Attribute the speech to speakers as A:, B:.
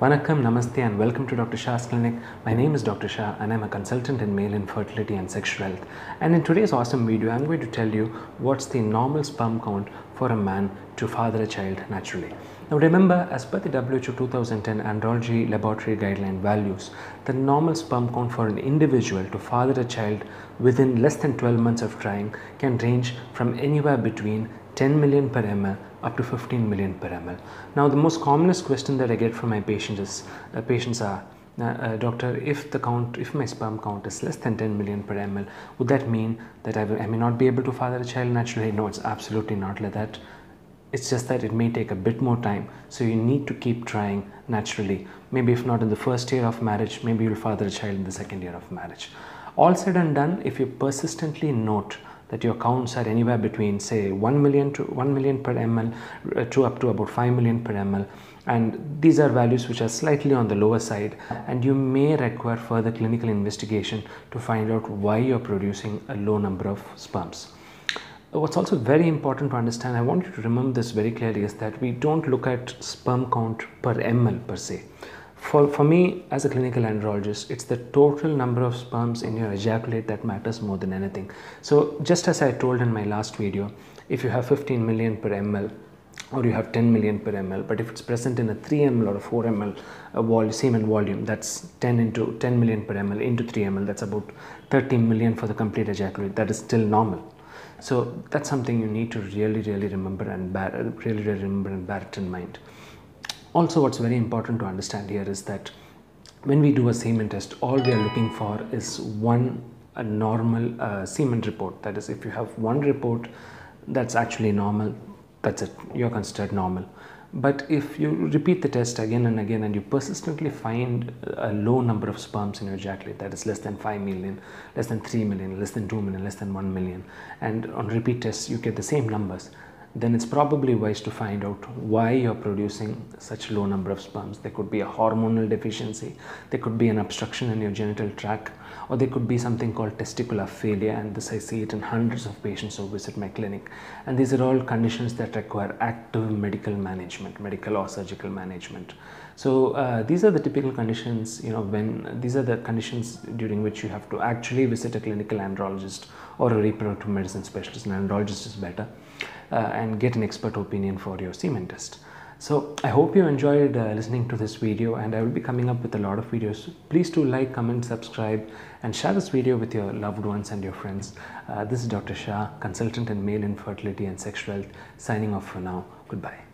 A: Vanakkam, Namaste, and welcome to Dr. Shah's clinic. My name is Dr. Shah, and I'm a consultant in male infertility and sexual health. And in today's awesome video, I'm going to tell you what's the normal sperm count for a man to father a child naturally. Now, remember, as per the WHO 2010 Andrology Laboratory Guideline values, the normal sperm count for an individual to father a child within less than 12 months of trying can range from anywhere between 10 million per ml up to 15 million per ml. Now, the most commonest question that I get from my patients is, uh, patients are, uh, uh, doctor, if the count, if my sperm count is less than 10 million per ml, would that mean that I, will, I may not be able to father a child naturally? No, it's absolutely not like that. It's just that it may take a bit more time. So you need to keep trying naturally. Maybe if not in the first year of marriage, maybe you'll father a child in the second year of marriage. All said and done, if you persistently note that your counts are anywhere between say 1 million to 1 million per ml uh, to up to about 5 million per ml and these are values which are slightly on the lower side and you may require further clinical investigation to find out why you're producing a low number of sperms. What's also very important to understand, I want you to remember this very clearly, is that we don't look at sperm count per ml per se. For, for me, as a clinical andrologist, it's the total number of sperms in your ejaculate that matters more than anything. So, just as I told in my last video, if you have 15 million per ml or you have 10 million per ml, but if it's present in a 3 ml or a 4 ml a semen volume, that's 10 into 10 million per ml into 3 ml, that's about 30 million for the complete ejaculate. That is still normal. So that's something you need to really, really remember and bear, really, really remember and bear it in mind. Also, what's very important to understand here is that when we do a semen test, all we are looking for is one a normal uh, semen report. That is, if you have one report that's actually normal, that's it, you're considered normal. But if you repeat the test again and again and you persistently find a low number of sperms in your ejaculate, that is less than 5 million, less than 3 million, less than 2 million, less than 1 million, and on repeat tests you get the same numbers, then it's probably wise to find out why you're producing such low number of sperms. There could be a hormonal deficiency, there could be an obstruction in your genital tract, or there could be something called testicular failure. And this I see it in hundreds of patients who visit my clinic. And these are all conditions that require active medical management, medical or surgical management. So uh, these are the typical conditions, you know, when these are the conditions during which you have to actually visit a clinical andrologist or a reproductive medicine specialist. An andrologist is better uh, and get an expert opinion for your semen test. So I hope you enjoyed uh, listening to this video and I will be coming up with a lot of videos. Please do like, comment, subscribe and share this video with your loved ones and your friends. Uh, this is Dr. Shah, consultant in male infertility and sexual health, signing off for now. Goodbye.